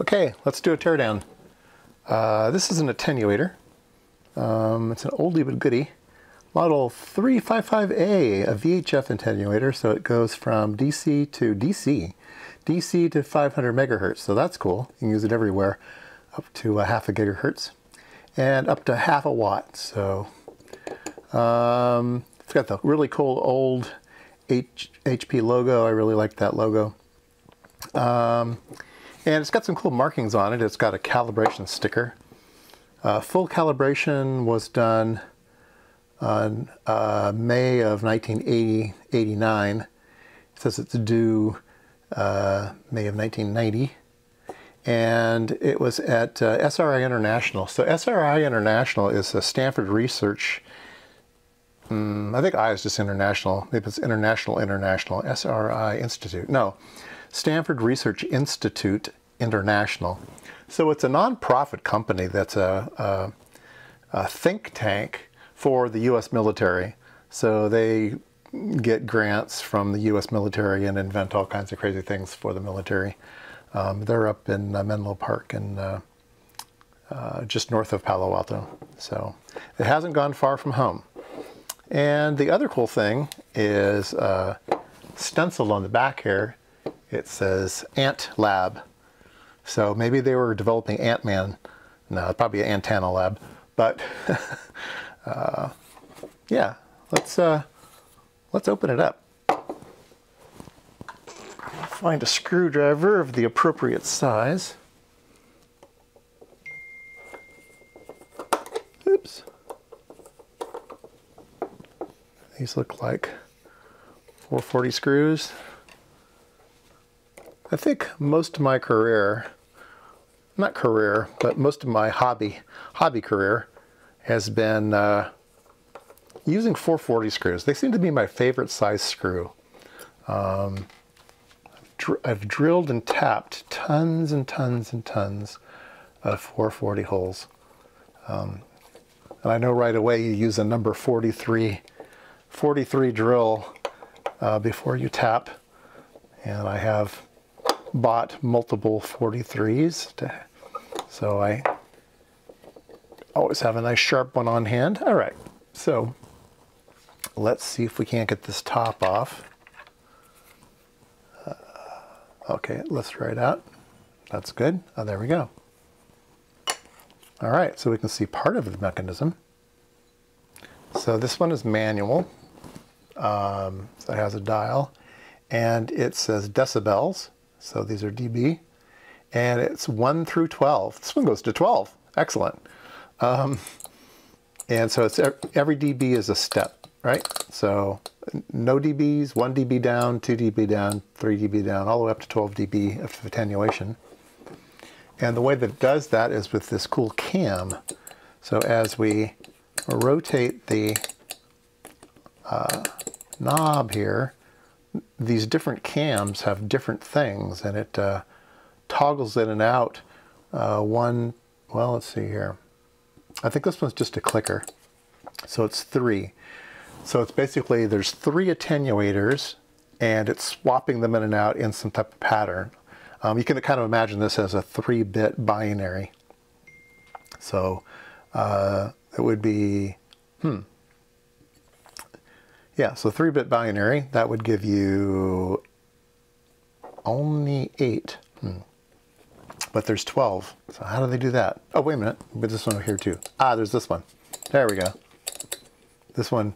Okay, let's do a teardown. Uh, this is an attenuator. Um, it's an oldie but goodie. Model 355A, a VHF attenuator, so it goes from DC to DC. DC to 500 megahertz, so that's cool. You can use it everywhere, up to a half a gigahertz, and up to half a watt. So um, it's got the really cool old H HP logo. I really like that logo. Um, and it's got some cool markings on it. It's got a calibration sticker. Uh, full calibration was done on uh, May of 1989. It says it's due uh, May of 1990. And it was at uh, SRI International. So SRI International is a Stanford Research, um, I think I is just international. Maybe it's International International, SRI Institute. No, Stanford Research Institute International. So it's a nonprofit company that's a, a, a think tank for the U.S. military. So they get grants from the U.S. military and invent all kinds of crazy things for the military. Um, they're up in uh, Menlo Park and uh, uh, just north of Palo Alto. So it hasn't gone far from home. And the other cool thing is uh, stenciled on the back here it says Ant Lab. So maybe they were developing Ant-Man. No, probably an antenna lab. But uh, yeah, let's uh, let's open it up. Find a screwdriver of the appropriate size. Oops. These look like 440 screws. I think most of my career, not career, but most of my hobby, hobby career has been uh, using 440 screws. They seem to be my favorite size screw. Um, dr I've drilled and tapped tons and tons and tons of 440 holes. Um, and I know right away you use a number 43, 43 drill uh, before you tap. And I have bought multiple 43s, to, so I always have a nice sharp one on hand. All right, so let's see if we can't get this top off. Uh, okay, let's try it out. That's good. Oh, there we go. All right, so we can see part of the mechanism. So this one is manual. Um, so it has a dial and it says decibels. So these are dB. And it's 1 through 12. This one goes to 12. Excellent. Um, and so it's every dB is a step, right? So no dBs, 1 dB down, 2 dB down, 3 dB down, all the way up to 12 dB of attenuation. And the way that it does that is with this cool cam. So as we rotate the uh, knob here, these different cams have different things and it uh, toggles in and out uh, one, well, let's see here. I think this one's just a clicker. So it's three. So it's basically, there's three attenuators and it's swapping them in and out in some type of pattern. Um, you can kind of imagine this as a three-bit binary. So uh, it would be, hmm, yeah, so 3-bit binary, that would give you only 8. Hmm. But there's 12. So how do they do that? Oh, wait a minute. But this one over here too. Ah, there's this one. There we go. This one,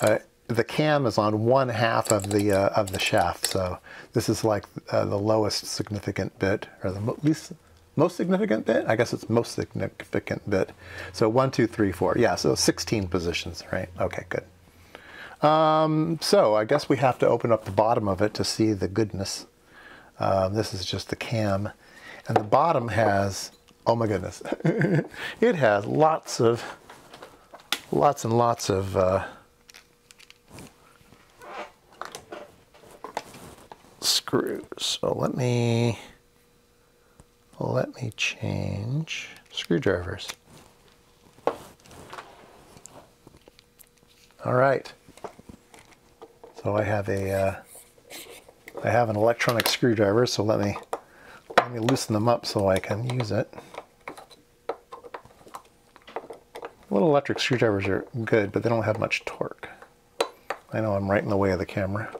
uh, the cam is on one half of the uh, of the shaft. So this is like uh, the lowest significant bit, or the least most significant bit. I guess it's most significant bit. So one, two, three, four. Yeah, so 16 positions, right? Okay, good. Um, so I guess we have to open up the bottom of it to see the goodness. Um, this is just the cam. And the bottom has, oh my goodness, it has lots of, lots and lots of uh, screws. So let me, let me change screwdrivers. All right. So I have a, uh, I have an electronic screwdriver, so let me, let me loosen them up so I can use it. Little electric screwdrivers are good, but they don't have much torque. I know I'm right in the way of the camera.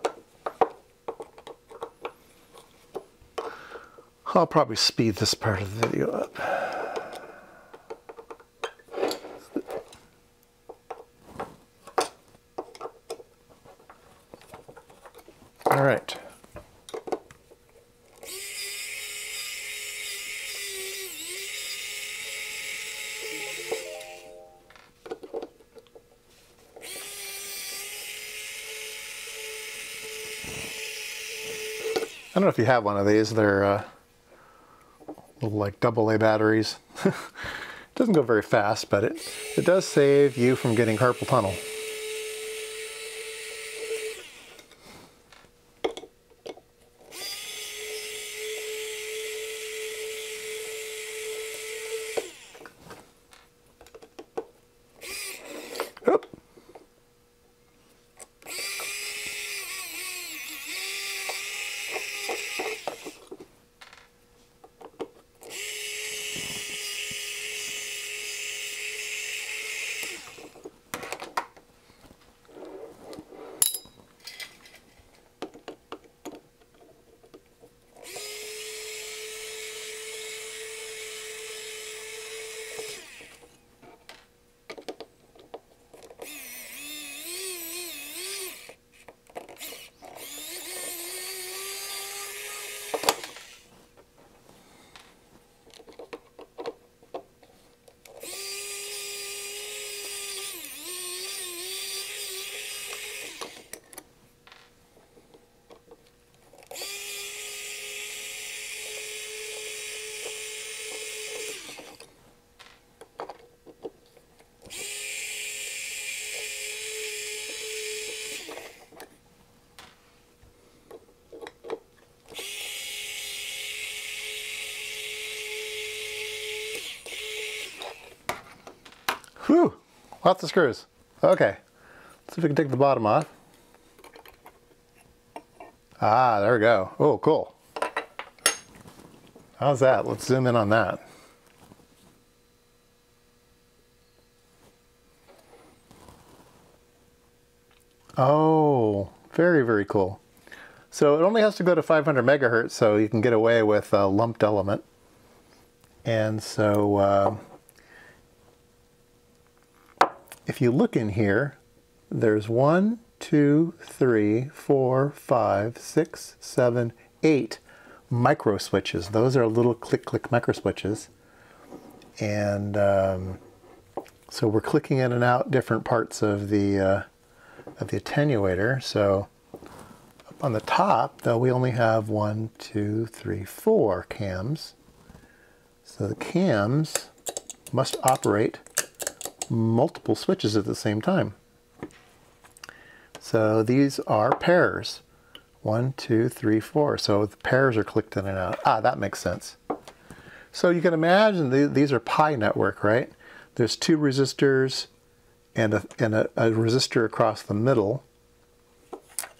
I'll probably speed this part of the video up. All right. I don't know if you have one of these. They're uh, little like double A batteries. it doesn't go very fast, but it, it does save you from getting carpal tunnel. Lots of screws. Okay, let's see if we can take the bottom off. Ah, there we go. Oh, cool. How's that? Let's zoom in on that. Oh, very, very cool. So it only has to go to 500 megahertz, so you can get away with a lumped element. And so uh, if you look in here, there's one, two, three, four, five, six, seven, eight micro switches. Those are little click click micro switches. And um, so we're clicking in and out different parts of the, uh, of the attenuator. So up on the top, though, we only have one, two, three, four cams. So the cams must operate multiple switches at the same time. So these are pairs. One, two, three, four. So the pairs are clicked in and out. Ah, that makes sense. So you can imagine the, these are pi network, right? There's two resistors and a, and a, a resistor across the middle.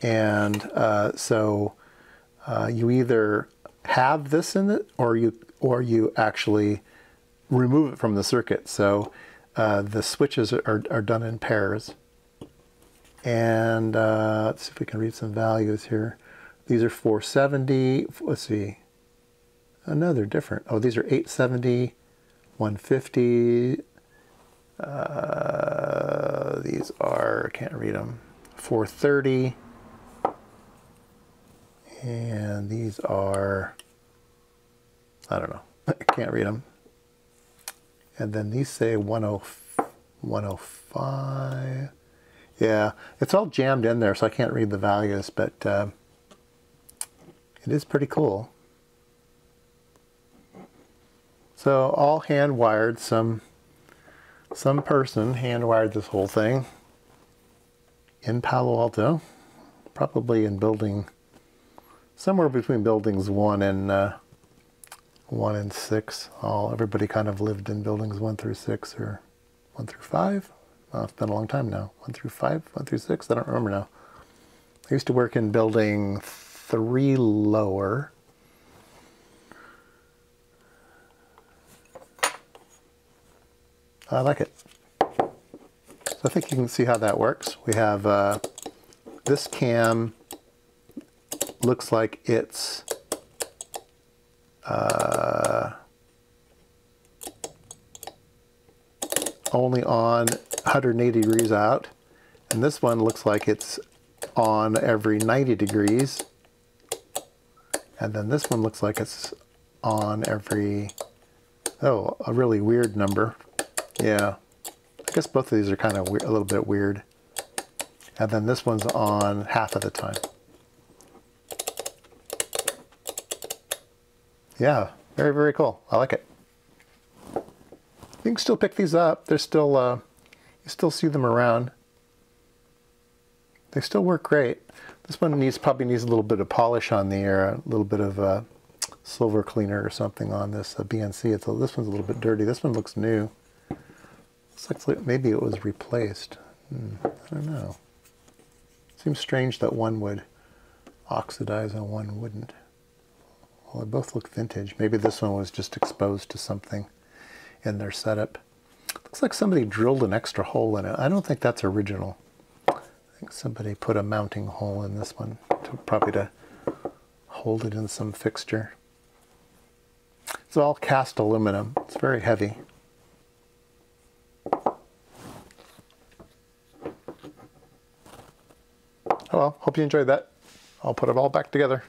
And uh, so uh, you either have this in it or you or you actually remove it from the circuit. So uh, the switches are, are done in pairs. And uh, let's see if we can read some values here. These are 470. Let's see. No, they're different. Oh, these are 870, 150. Uh, these are, can't read them, 430. And these are, I don't know, I can't read them. And then these say 105. Yeah, it's all jammed in there, so I can't read the values, but uh, it is pretty cool. So all hand wired, some some person hand wired this whole thing in Palo Alto, probably in building somewhere between buildings one and uh, one and six. All everybody kind of lived in buildings one through six or one through five. Oh, it's been a long time now. One through five, one through six. I don't remember now. I used to work in building three lower. I like it. So I think you can see how that works. We have uh, this cam looks like it's uh, only on 180 degrees out. And this one looks like it's on every 90 degrees. And then this one looks like it's on every, oh, a really weird number. Yeah, I guess both of these are kind of a little bit weird. And then this one's on half of the time. Yeah, very, very cool. I like it. You can still pick these up. They're still, uh, you still see them around. They still work great. This one needs probably needs a little bit of polish on the air, a little bit of uh, silver cleaner or something on this uh, BNC. It's a, this one's a little bit dirty. This one looks new. Looks like maybe it was replaced. Hmm, I don't know. Seems strange that one would oxidize and one wouldn't. Well, they both look vintage. Maybe this one was just exposed to something in their setup. Looks like somebody drilled an extra hole in it. I don't think that's original. I think somebody put a mounting hole in this one, to, probably to hold it in some fixture. It's all cast aluminum. It's very heavy. Oh well, hope you enjoyed that. I'll put it all back together.